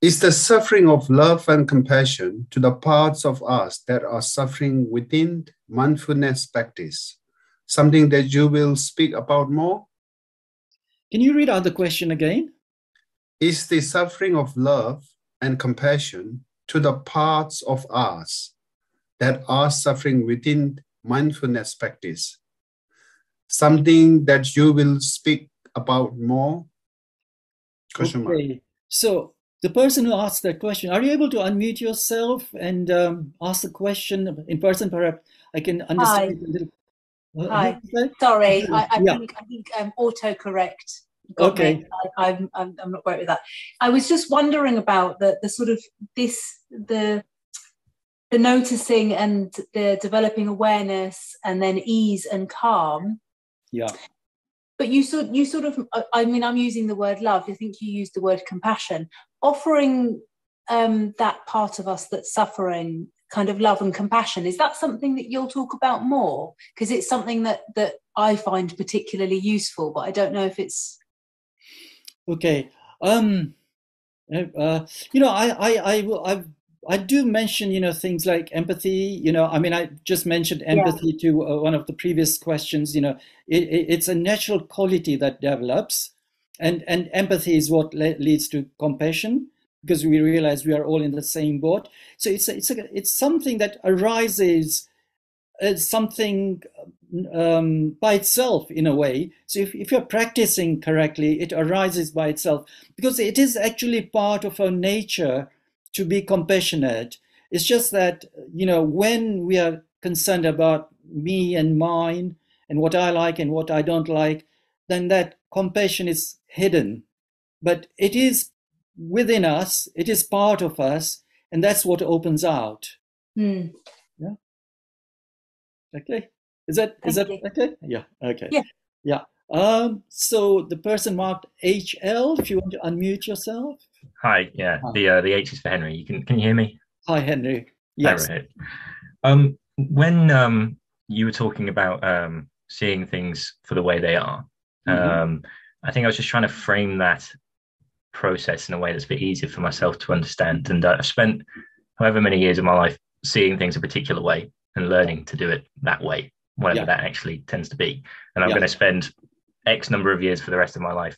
Is the suffering of love and compassion to the parts of us that are suffering within mindfulness practice something that you will speak about more? Can you read out the question again? Is the suffering of love and compassion to the parts of us that are suffering within mindfulness practice something that you will speak about more? Question okay. Mark. So the person who asked that question, are you able to unmute yourself and um, ask the question in person? Perhaps I can understand Hi. a little. Hi. Sorry, I, I yeah. think I think um, autocorrect. okay. I, I'm, I'm I'm not great with that. I was just wondering about the the sort of this the the noticing and the developing awareness and then ease and calm. Yeah but you sort you sort of i mean i'm using the word love i think you used the word compassion offering um, that part of us that's suffering kind of love and compassion is that something that you'll talk about more because it's something that that i find particularly useful but i don't know if it's okay um uh, you know i i i will i've I do mention, you know, things like empathy. You know, I mean, I just mentioned empathy yeah. to uh, one of the previous questions. You know, it, it, it's a natural quality that develops, and and empathy is what le- leads to compassion because we realize we are all in the same boat. So it's a, it's a, it's something that arises as something um, by itself in a way. So if, if you're practicing correctly, it arises by itself because it is actually part of our nature to be compassionate. It's just that, you know, when we are concerned about me and mine and what I like and what I don't like, then that compassion is hidden. But it is within us, it is part of us, and that's what opens out. Mm. Yeah. Okay. Is that Thank is that you. okay? Yeah. Okay. Yeah. Yeah. Um, so the person marked HL, if you want to unmute yourself. Hi, yeah, Hi. the uh, the H is for Henry. You can can you hear me? Hi, Henry. Yes. Hi, um, when um, you were talking about um, seeing things for the way they are, mm-hmm. um, I think I was just trying to frame that process in a way that's a bit easier for myself to understand. And I've spent however many years of my life seeing things a particular way and learning to do it that way, whatever yeah. that actually tends to be. And I'm yeah. going to spend X number of years for the rest of my life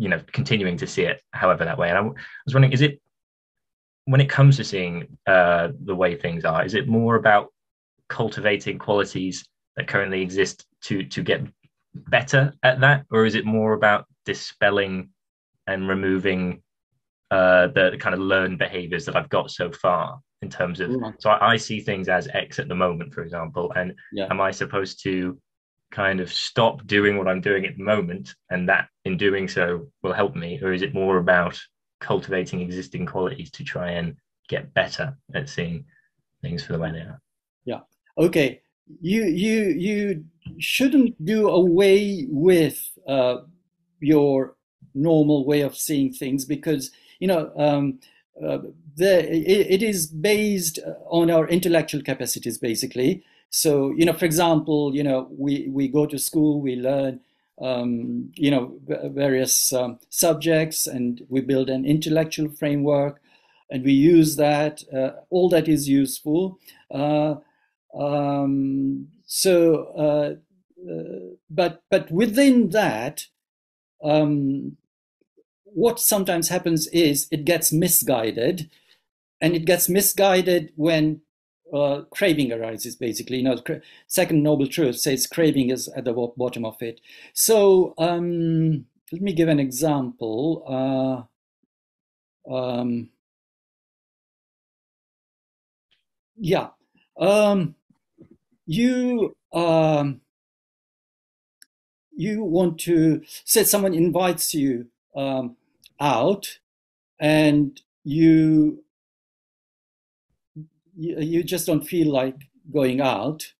you know continuing to see it however that way and I, was wondering is it when it comes to seeing uh, the way things are is it more about cultivating qualities that currently exist to to get better at that or is it more about dispelling and removing uh, the, the, kind of learned behaviors that I've got so far in terms of mm-hmm. so I, I, see things as X at the moment, for example, and yeah. am I supposed to kind of stop doing what I'm doing at the moment, and that in doing so will help me, or is it more about cultivating existing qualities to try and get better at seeing things for the way they are? Yeah. Okay. You you you shouldn't do away with uh, your normal way of seeing things because you know um, uh, the, it, it is based on our intellectual capacities basically so, you know, for example, you know, we, we go to school, we learn, um, you know, various um, subjects and we build an intellectual framework and we use that. Uh, all that is useful. Uh, um, so, uh, uh but but within that, um, what sometimes happens is it gets misguided, and it gets misguided when uh, craving arises basically. You know second noble truth says craving is at the bottom of it. So um, let me give an example uh, um, yeah um, you um, you want to say someone invites you um, out and you you, just don't feel like going out,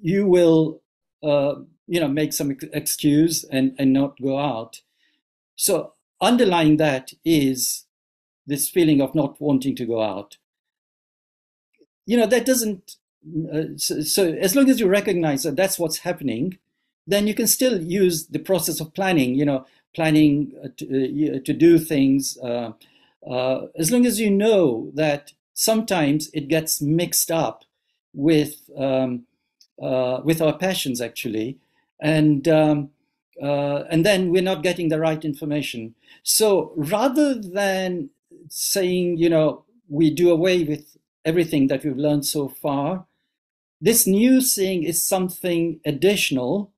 you will, uh, you know, make some excuse and, and not go out. So underlying that is this feeling of not wanting to go out. You know, that doesn't, so, so, as long as you recognize that that's what's happening, then you can still use the process of planning, you know, planning uh, to, uh, to do things. Uh, as long as you know that sometimes it gets mixed up with um, uh, with our passions actually, and um, uh, and then we're not getting the right information. So rather than saying you know we do away with everything that we've learned so far, this new thing is something additional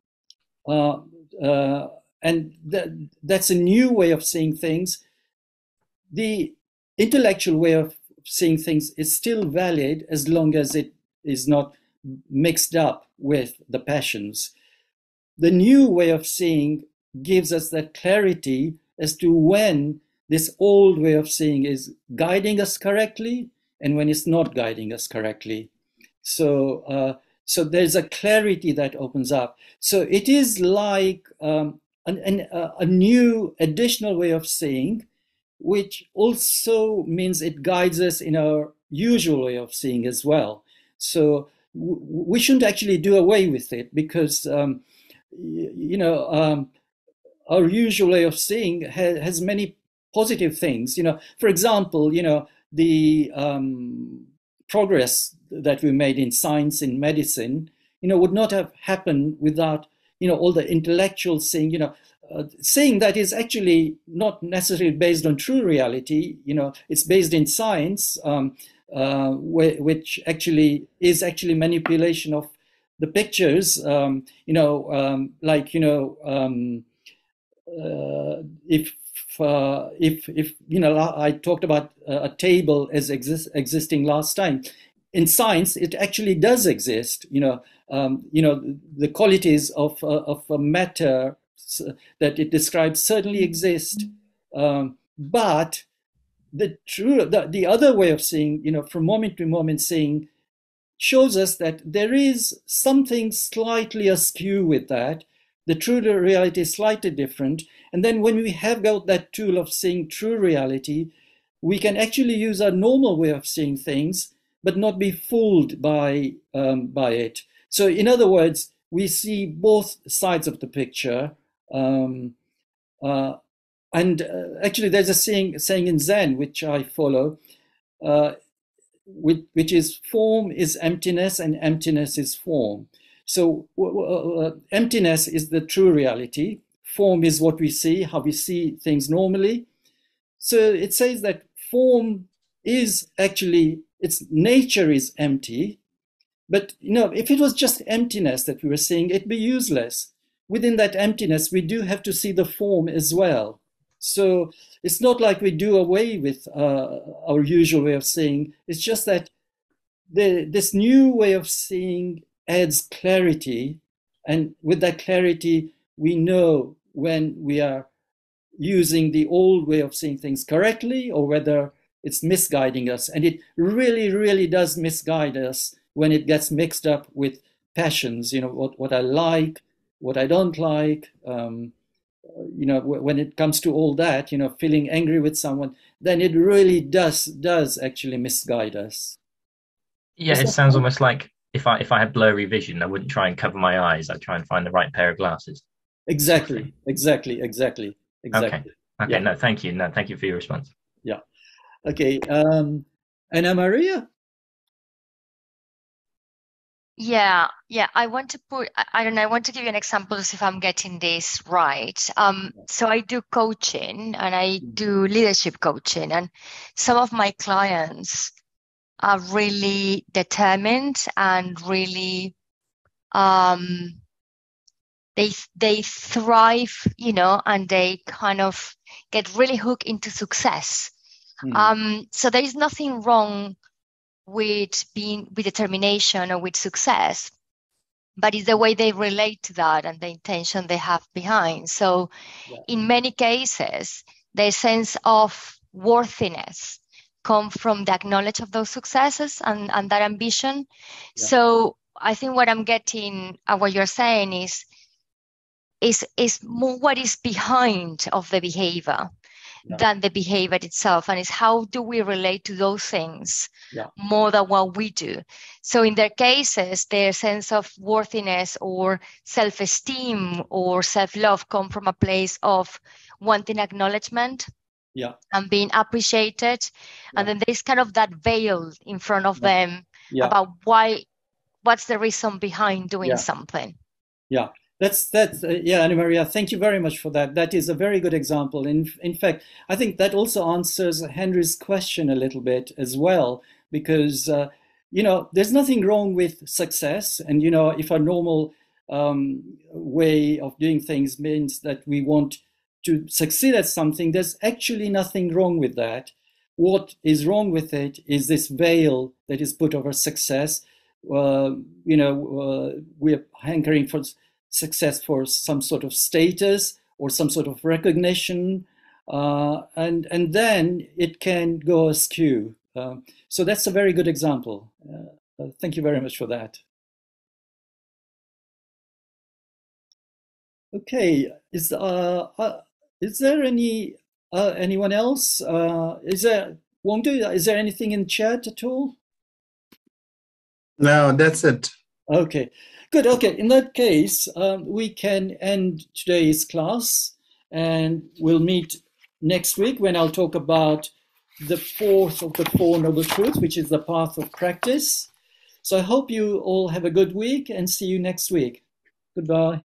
uh, uh, and that, that's a new way of seeing things. The intellectual way of seeing things is still valid as long as it is not mixed up with the passions. The new way of seeing gives us that clarity as to when this old way of seeing is guiding us correctly and when it's not guiding us correctly. So, uh, so there's a clarity that opens up. So it is like um, an, an, a new additional way of seeing, which also means it guides us in our usual way of seeing as well. So we shouldn't actually do away with it because, um, you know, um, our usual way of seeing ha- has many positive things. You know, for example, you know, the um, progress that we made in science, in medicine, you know, would not have happened without, you know, all the intellectual seeing, you know, uh, saying that is actually not necessarily based on true reality. You know, it's based in science, um, uh, which actually is actually manipulation of the pictures. Um, you know, um, like you know, um, uh, if uh, if if you know, I talked about a table as exist, existing last time. In science, it actually does exist. You know, um, you know, the qualities of uh, of a matter that it describes certainly exist, um, but the true the, the other way of seeing, you know, from moment to moment seeing, shows us that there is something slightly askew with that. The true reality is slightly different. And then when we have got that tool of seeing true reality, we can actually use our normal way of seeing things, but not be fooled by um, by it. So, in other words, we see both sides of the picture um, uh, and uh, actually, there's a saying, saying in Zen, which I follow, uh, which, which, is form is emptiness and emptiness is form. So, uh, emptiness is the true reality. Form is what we see, how we see things normally. So, it says that form is actually, its nature is empty. But, you know, if it was just emptiness that we were seeing, it'd be useless within that emptiness, we do have to see the form as well. So it's not like we do away with uh, our usual way of seeing. It's just that the, this new way of seeing adds clarity. And with that clarity, we know when we are using the old way of seeing things correctly or whether it's misguiding us. And it really, really does misguide us when it gets mixed up with passions, you know, what, what I like, what I don't like, um, you know, when it comes to all that, you know, feeling angry with someone, then it really does does actually misguide us. Yeah, Is it sounds cool? almost like if I if I had blurry vision, I wouldn't try and cover my eyes. I'd try and find the right pair of glasses. Exactly, exactly, exactly, exactly. Okay. Okay. Yeah. No, thank you. No, thank you for your response. Okay. Um, Anna Maria. Yeah, yeah. I want to put, I don't know, I want to give you an example to see if I'm getting this right. Um, so I do coaching and I do leadership coaching, and some of my clients are really determined and really, um, they they thrive, you know, and they kind of get really hooked into success. Mm. Um, so there is nothing wrong with being with determination or with success but it's the way they relate to that and the intention they have behind so yeah. in many cases the sense of worthiness come from the knowledge of those successes and, and that ambition yeah. so i think what i'm getting uh, what you're saying is is is more what is behind of the behavior yeah. than the behavior itself and it's how do we relate to those things yeah. more than what we do. So in their cases their sense of worthiness or self-esteem or self-love come from a place of wanting acknowledgement yeah. and being appreciated. And then there's kind of that veil in front of them about why what's the reason behind doing something. Yeah that's that's uh, yeah, Anna Maria. Thank you very much for that. That is a very good example. In in fact, I think that also answers Henry's question a little bit as well, because uh, you know there's nothing wrong with success, and you know if our normal um, way of doing things means that we want to succeed at something, there's actually nothing wrong with that. What is wrong with it is this veil that is put over success. Uh, you know, uh, we're hankering for success for some sort of status or some sort of recognition, uh, and and then it can go askew. Uh, so that's a very good example. Uh, uh, thank you very much for that. Okay, is is there any anyone else? is there Wongdu? Is there anything in chat at all? No, that's it. Okay. Good. Okay. In that case, um, we can end today's class and we'll meet next week when I'll talk about the fourth of the Four Noble Truths, which is the path of practice. So I hope you all have a good week and see you next week. Goodbye.